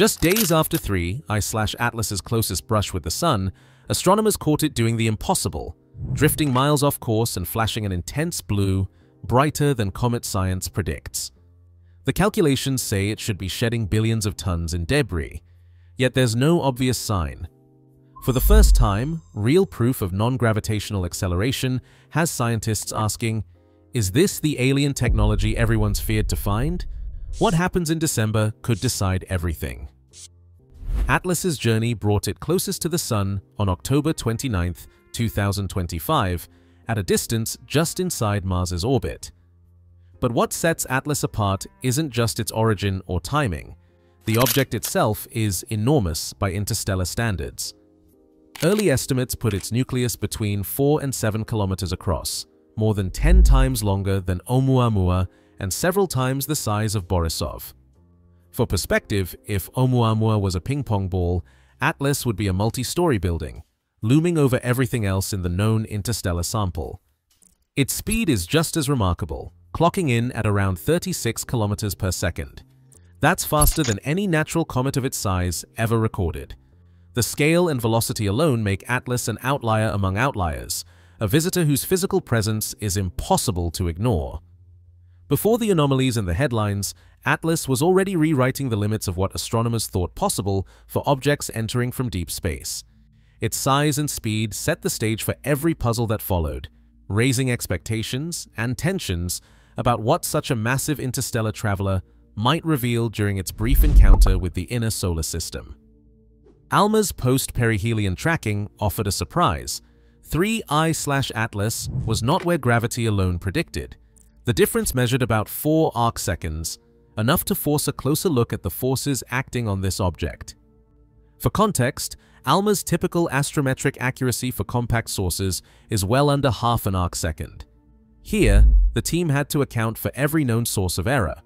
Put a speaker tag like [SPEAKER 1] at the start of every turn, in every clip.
[SPEAKER 1] Just days after 3, I slash Atlas's closest brush with the Sun, astronomers caught it doing the impossible, drifting miles off course and flashing an intense blue, brighter than comet science predicts. The calculations say it should be shedding billions of tons in debris, yet there's no obvious sign. For the first time, real proof of non-gravitational acceleration has scientists asking, is this the alien technology everyone's feared to find? What happens in December could decide everything. Atlas's journey brought it closest to the Sun on October 29, 2025, at a distance just inside Mars's orbit. But what sets Atlas apart isn't just its origin or timing. The object itself is enormous by interstellar standards. Early estimates put its nucleus between 4 and 7 kilometers across, more than 10 times longer than Oumuamua and several times the size of Borisov. For perspective, if Oumuamua was a ping-pong ball, Atlas would be a multi-story building, looming over everything else in the known interstellar sample. Its speed is just as remarkable, clocking in at around 36 kilometers per second. That's faster than any natural comet of its size ever recorded. The scale and velocity alone make Atlas an outlier among outliers, a visitor whose physical presence is impossible to ignore. Before the anomalies and the headlines, Atlas was already rewriting the limits of what astronomers thought possible for objects entering from deep space. Its size and speed set the stage for every puzzle that followed, raising expectations and tensions about what such a massive interstellar traveler might reveal during its brief encounter with the inner solar system. ALMA's post-perihelion tracking offered a surprise. 3I-Atlas was not where gravity alone predicted. The difference measured about 4 arcseconds, enough to force a closer look at the forces acting on this object. For context, ALMA's typical astrometric accuracy for compact sources is well under half an arcsecond. Here, the team had to account for every known source of error,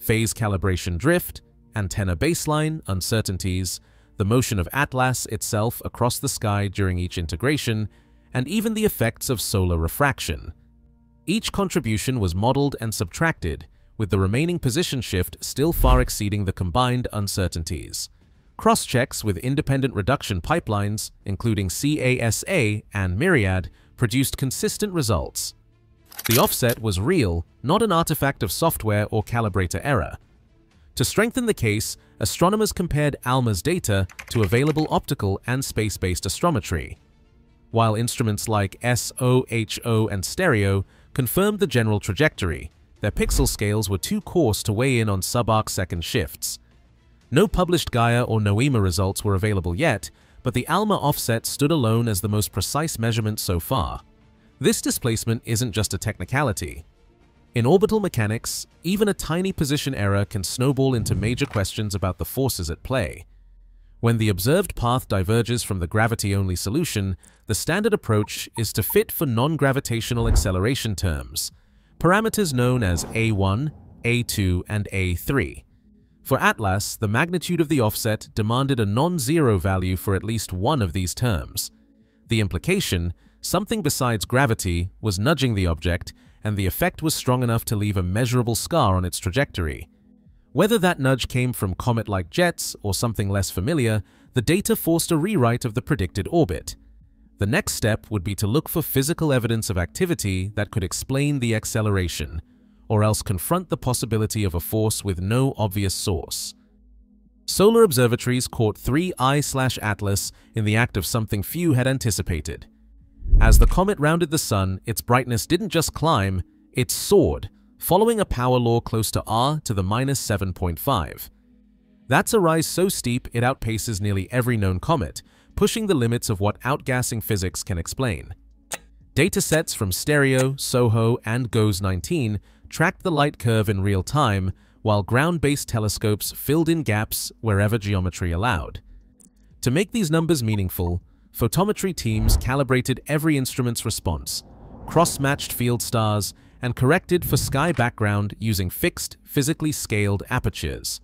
[SPEAKER 1] phase calibration drift, antenna baseline, uncertainties, the motion of Atlas itself across the sky during each integration, and even the effects of solar refraction. Each contribution was modeled and subtracted, with the remaining position shift still far exceeding the combined uncertainties. Cross-checks with independent reduction pipelines, including CASA and MIRIAD, produced consistent results. The offset was real, not an artifact of software or calibrator error. To strengthen the case, astronomers compared ALMA's data to available optical and space-based astrometry, while instruments like SOHO and stereo confirmed the general trajectory. Their pixel scales were too coarse to weigh in on sub-arc second shifts. No published Gaia or NOEMA results were available yet, but the ALMA offset stood alone as the most precise measurement so far. This displacement isn't just a technicality. In orbital mechanics, even a tiny position error can snowball into major questions about the forces at play. When the observed path diverges from the gravity-only solution, the standard approach is to fit for non-gravitational acceleration terms, parameters known as A1, A2, and A3. For Atlas, the magnitude of the offset demanded a non-zero value for at least one of these terms. The implication, something besides gravity, was nudging the object, and the effect was strong enough to leave a measurable scar on its trajectory. Whether that nudge came from comet-like jets or something less familiar, the data forced a rewrite of the predicted orbit. The next step would be to look for physical evidence of activity that could explain the acceleration, or else confront the possibility of a force with no obvious source. Solar observatories caught 3I-Atlas in the act of something few had anticipated. As the comet rounded the sun, its brightness didn't just climb, it soared, following a power law close to R to the minus 7.5. That's a rise so steep it outpaces nearly every known comet, pushing the limits of what outgassing physics can explain. Datasets from Stereo, SOHO, and GOES 19 tracked the light curve in real time, while ground-based telescopes filled in gaps wherever geometry allowed. To make these numbers meaningful, photometry teams calibrated every instrument's response, cross-matched field stars, and corrected for sky background using fixed, physically scaled apertures.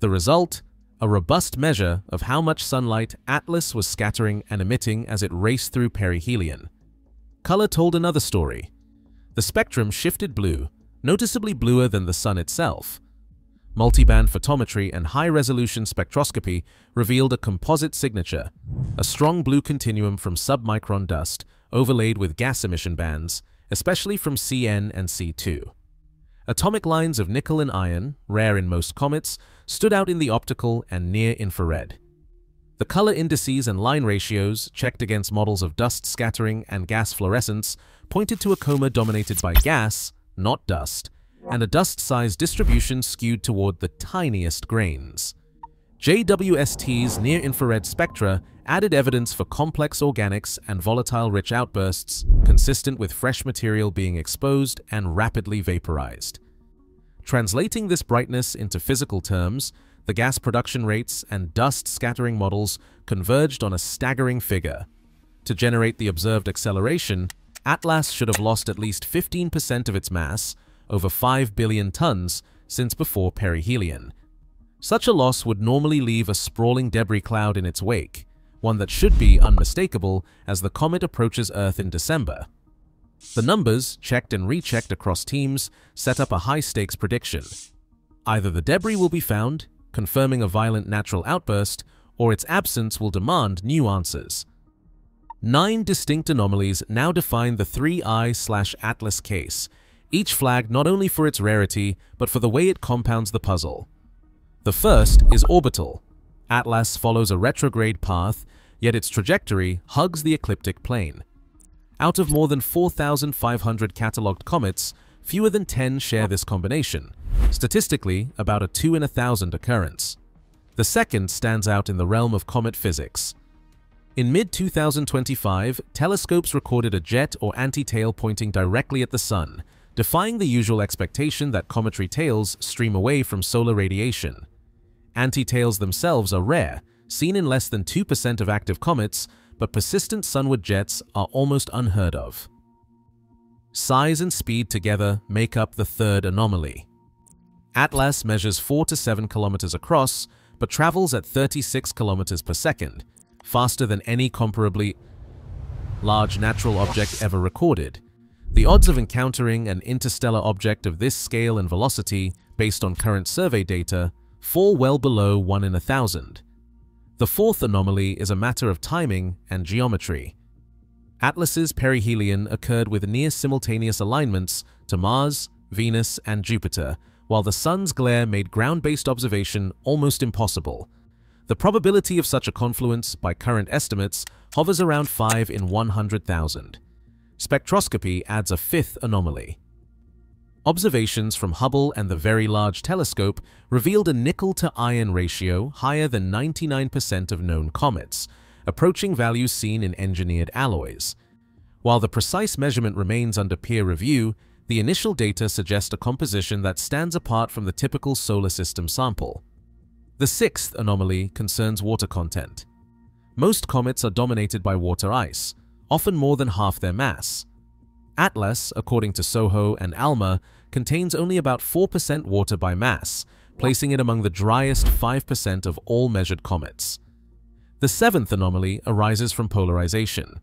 [SPEAKER 1] The result? A robust measure of how much sunlight Atlas was scattering and emitting as it raced through perihelion. Color told another story. The spectrum shifted blue, noticeably bluer than the sun itself. multiband photometry and high-resolution spectroscopy revealed a composite signature, a strong blue continuum from submicron dust overlaid with gas emission bands, especially from CN and C2. Atomic lines of nickel and iron, rare in most comets, stood out in the optical and near-infrared. The color indices and line ratios, checked against models of dust scattering and gas fluorescence, pointed to a coma dominated by gas, not dust, and a dust size distribution skewed toward the tiniest grains. JWST's near-infrared spectra added evidence for complex organics and volatile-rich outbursts consistent with fresh material being exposed and rapidly vaporized. Translating this brightness into physical terms, the gas production rates and dust scattering models converged on a staggering figure. To generate the observed acceleration, Atlas should have lost at least 15% of its mass, over 5 billion tons, since before perihelion. Such a loss would normally leave a sprawling debris cloud in its wake, one that should be unmistakable as the comet approaches Earth in December. The numbers, checked and rechecked across teams, set up a high-stakes prediction. Either the debris will be found, confirming a violent natural outburst, or its absence will demand new answers. Nine distinct anomalies now define the 3I-Atlas case, each flagged not only for its rarity, but for the way it compounds the puzzle. The first is orbital. Atlas follows a retrograde path, yet its trajectory hugs the ecliptic plane. Out of more than 4,500 catalogued comets, fewer than 10 share this combination, statistically about a 2 in a thousand occurrence. The second stands out in the realm of comet physics. In mid-2025, telescopes recorded a jet or anti-tail pointing directly at the Sun, defying the usual expectation that cometary tails stream away from solar radiation. Anti-tails themselves are rare, seen in less than 2% of active comets, but persistent sunward jets are almost unheard of. Size and speed together make up the third anomaly. Atlas measures 4 to 7 kilometers across, but travels at 36 kilometers per second, faster than any comparably large natural object ever recorded, the odds of encountering an interstellar object of this scale and velocity, based on current survey data, fall well below 1 in a thousand. The fourth anomaly is a matter of timing and geometry. Atlas's perihelion occurred with near-simultaneous alignments to Mars, Venus, and Jupiter, while the Sun's glare made ground-based observation almost impossible. The probability of such a confluence, by current estimates, hovers around 5 in 100,000 spectroscopy adds a fifth anomaly. Observations from Hubble and the Very Large Telescope revealed a nickel-to-iron ratio higher than 99% of known comets, approaching values seen in engineered alloys. While the precise measurement remains under peer review, the initial data suggest a composition that stands apart from the typical solar system sample. The sixth anomaly concerns water content. Most comets are dominated by water ice, often more than half their mass. Atlas, according to SOHO and ALMA, contains only about 4% water by mass, placing it among the driest 5% of all measured comets. The seventh anomaly arises from polarization.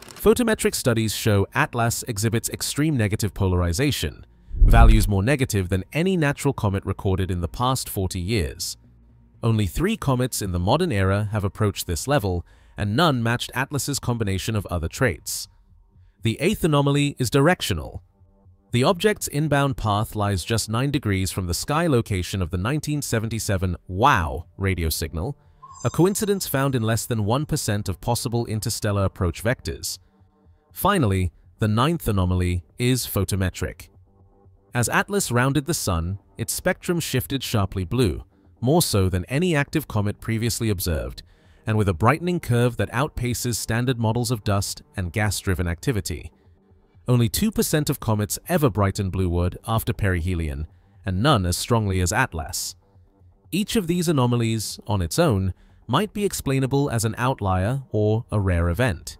[SPEAKER 1] Photometric studies show Atlas exhibits extreme negative polarization, values more negative than any natural comet recorded in the past 40 years. Only three comets in the modern era have approached this level, and none matched Atlas's combination of other traits. The eighth anomaly is directional. The object's inbound path lies just 9 degrees from the sky location of the 1977 WOW radio signal, a coincidence found in less than 1% of possible interstellar approach vectors. Finally, the ninth anomaly is photometric. As Atlas rounded the Sun, its spectrum shifted sharply blue, more so than any active comet previously observed, and with a brightening curve that outpaces standard models of dust and gas-driven activity. Only 2% of comets ever brighten blueward after perihelion, and none as strongly as Atlas. Each of these anomalies, on its own, might be explainable as an outlier or a rare event.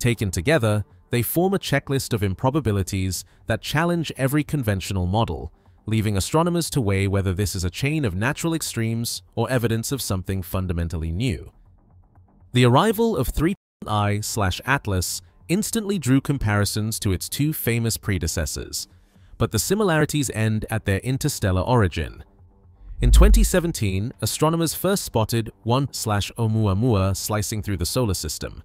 [SPEAKER 1] Taken together, they form a checklist of improbabilities that challenge every conventional model, leaving astronomers to weigh whether this is a chain of natural extremes or evidence of something fundamentally new. The arrival of 3I/Atlas instantly drew comparisons to its two famous predecessors, but the similarities end at their interstellar origin. In 2017, astronomers first spotted 1-Oumuamua slicing through the solar system.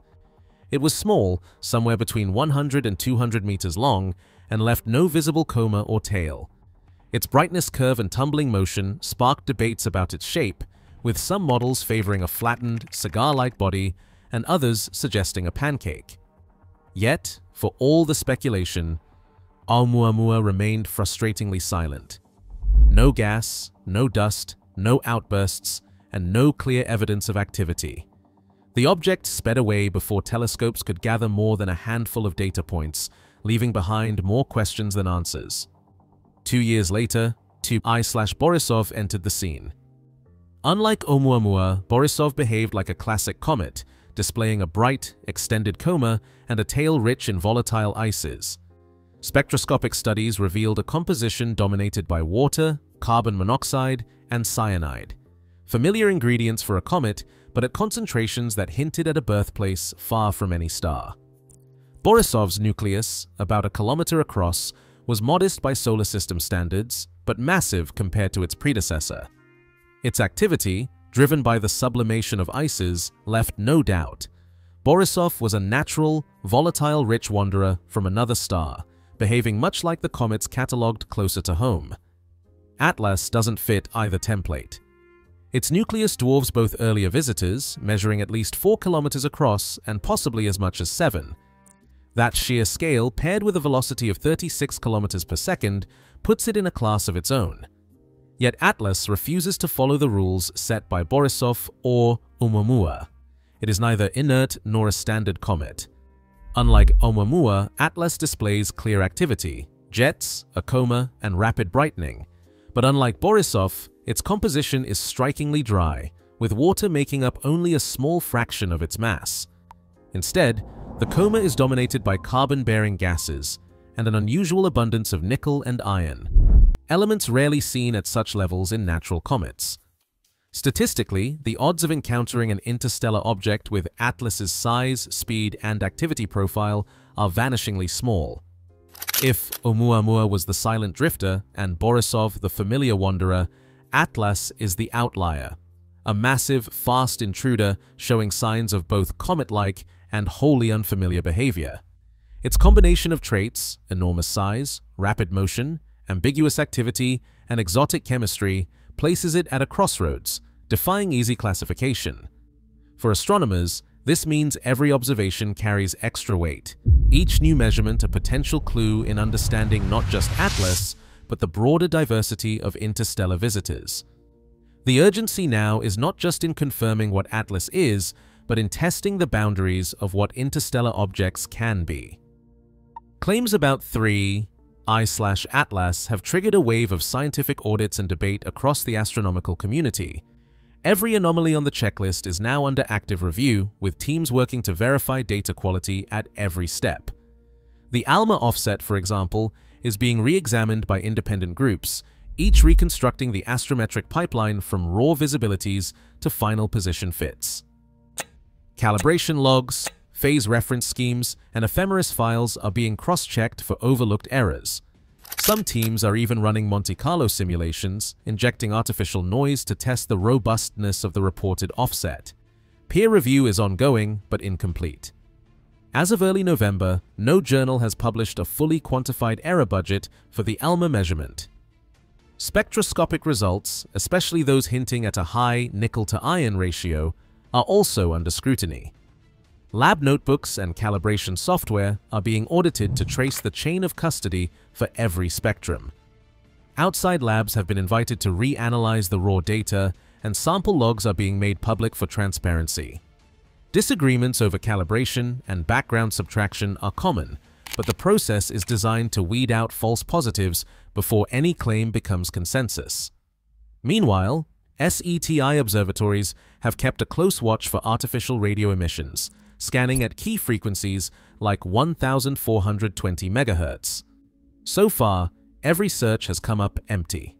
[SPEAKER 1] It was small, somewhere between 100 and 200 meters long, and left no visible coma or tail. Its brightness curve and tumbling motion sparked debates about its shape, with some models favoring a flattened, cigar-like body and others suggesting a pancake. Yet, for all the speculation, Oumuamua remained frustratingly silent. No gas, no dust, no outbursts, and no clear evidence of activity. The object sped away before telescopes could gather more than a handful of data points, leaving behind more questions than answers. Two years later, two I-Borisov entered the scene. Unlike Oumuamua, Borisov behaved like a classic comet, displaying a bright, extended coma and a tail rich in volatile ices. Spectroscopic studies revealed a composition dominated by water, carbon monoxide, and cyanide. Familiar ingredients for a comet, but at concentrations that hinted at a birthplace far from any star. Borisov's nucleus, about a kilometer across, was modest by solar system standards, but massive compared to its predecessor. Its activity, driven by the sublimation of ices, left no doubt. Borisov was a natural, volatile-rich wanderer from another star, behaving much like the comets catalogued closer to home. Atlas doesn't fit either template. Its nucleus dwarfs both earlier visitors, measuring at least 4 kilometers across and possibly as much as 7. That sheer scale, paired with a velocity of 36 kilometers per second, puts it in a class of its own. Yet Atlas refuses to follow the rules set by Borisov or Oumuamua. It is neither inert nor a standard comet. Unlike Oumuamua, Atlas displays clear activity, jets, a coma, and rapid brightening. But unlike Borisov, its composition is strikingly dry, with water making up only a small fraction of its mass. Instead, the coma is dominated by carbon-bearing gases and an unusual abundance of nickel and iron, elements rarely seen at such levels in natural comets. Statistically, the odds of encountering an interstellar object with Atlas's size, speed, and activity profile are vanishingly small. If Oumuamua was the silent drifter and Borisov the familiar wanderer, Atlas is the outlier, a massive, fast intruder showing signs of both comet-like and wholly unfamiliar behavior. Its combination of traits, enormous size, rapid motion, ambiguous activity, and exotic chemistry places it at a crossroads, defying easy classification. For astronomers, this means every observation carries extra weight, each new measurement a potential clue in understanding not just Atlas, but the broader diversity of interstellar visitors. The urgency now is not just in confirming what Atlas is, but in testing the boundaries of what interstellar objects can be. Claims about 3 I-Atlas have triggered a wave of scientific audits and debate across the astronomical community. Every anomaly on the checklist is now under active review, with teams working to verify data quality at every step. The ALMA offset, for example, is being re-examined by independent groups, each reconstructing the astrometric pipeline from raw visibilities to final position fits. Calibration logs, phase reference schemes, and ephemeris files are being cross-checked for overlooked errors. Some teams are even running Monte Carlo simulations, injecting artificial noise to test the robustness of the reported offset. Peer review is ongoing, but incomplete. As of early November, no journal has published a fully quantified error budget for the ALMA measurement. Spectroscopic results, especially those hinting at a high nickel-to-iron ratio, are also under scrutiny. Lab notebooks and calibration software are being audited to trace the chain of custody for every spectrum. Outside labs have been invited to reanalyze the raw data, and sample logs are being made public for transparency. Disagreements over calibration and background subtraction are common, but the process is designed to weed out false positives before any claim becomes consensus. Meanwhile, SETI observatories have kept a close watch for artificial radio emissions, scanning at key frequencies like 1420 MHz. So far, every search has come up empty.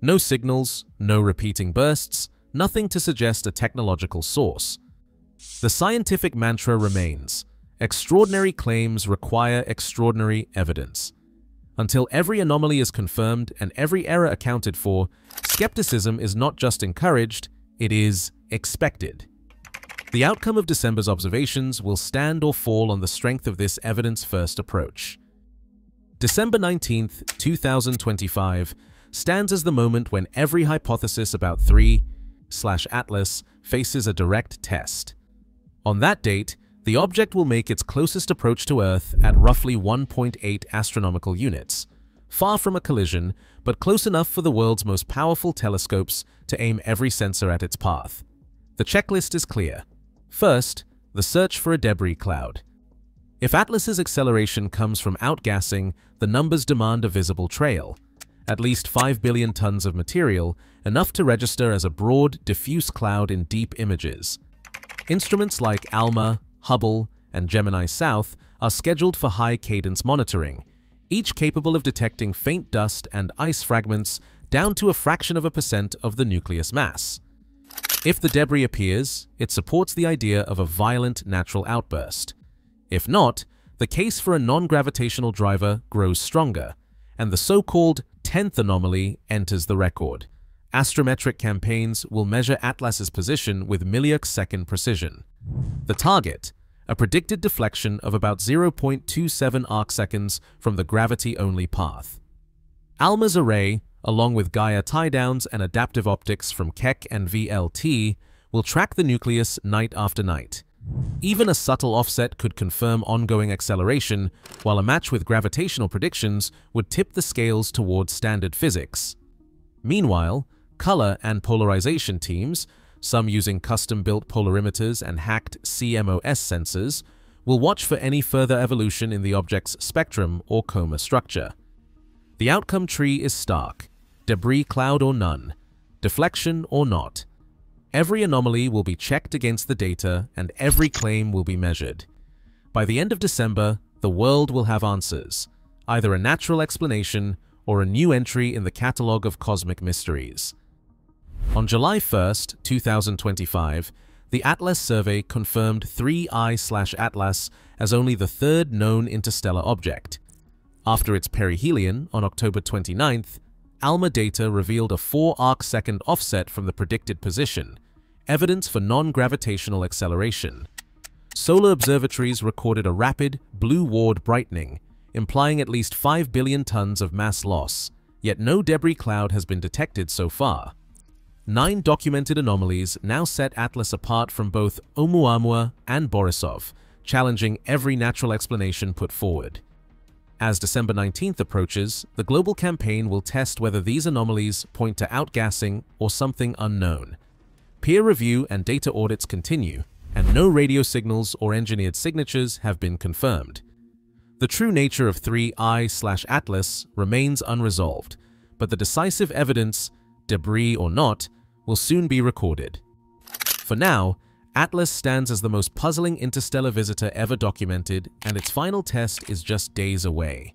[SPEAKER 1] No signals, no repeating bursts, nothing to suggest a technological source. The scientific mantra remains, extraordinary claims require extraordinary evidence. Until every anomaly is confirmed and every error accounted for, skepticism is not just encouraged, it is expected. The outcome of December's observations will stand or fall on the strength of this evidence-first approach. December 19, 2025 stands as the moment when every hypothesis about 3 slash Atlas faces a direct test. On that date, the object will make its closest approach to Earth at roughly 1.8 astronomical units, far from a collision, but close enough for the world's most powerful telescopes to aim every sensor at its path. The checklist is clear. First, the search for a debris cloud. If Atlas's acceleration comes from outgassing, the numbers demand a visible trail, at least 5 billion tons of material, enough to register as a broad, diffuse cloud in deep images. Instruments like ALMA, Hubble, and Gemini South are scheduled for high-cadence monitoring, each capable of detecting faint dust and ice fragments down to a fraction of a percent of the nucleus mass. If the debris appears, it supports the idea of a violent natural outburst. If not, the case for a non-gravitational driver grows stronger, and the so-called 10th anomaly enters the record. Astrometric campaigns will measure Atlas's position with millisecond precision. The target, a predicted deflection of about 0.27 arcseconds from the gravity-only path. ALMA's array, along with Gaia tie-downs and adaptive optics from Keck and VLT, will track the nucleus night after night. Even a subtle offset could confirm ongoing acceleration, while a match with gravitational predictions would tip the scales towards standard physics. Meanwhile, color and polarization teams some using custom-built polarimeters and hacked CMOS sensors, will watch for any further evolution in the object's spectrum or coma structure. The outcome tree is stark, debris cloud or none, deflection or not. Every anomaly will be checked against the data and every claim will be measured. By the end of December, the world will have answers, either a natural explanation or a new entry in the catalogue of cosmic mysteries. On July 1, 2025, the Atlas survey confirmed 3I-Atlas as only the third known interstellar object. After its perihelion on October 29th, ALMA data revealed a 4 arc-second offset from the predicted position, evidence for non-gravitational acceleration. Solar observatories recorded a rapid, blue ward brightening, implying at least 5 billion tons of mass loss, yet no debris cloud has been detected so far. Nine documented anomalies now set Atlas apart from both Oumuamua and Borisov, challenging every natural explanation put forward. As December 19th approaches, the global campaign will test whether these anomalies point to outgassing or something unknown. Peer review and data audits continue, and no radio signals or engineered signatures have been confirmed. The true nature of 3I-Atlas remains unresolved, but the decisive evidence, debris or not, will soon be recorded. For now, Atlas stands as the most puzzling interstellar visitor ever documented, and its final test is just days away.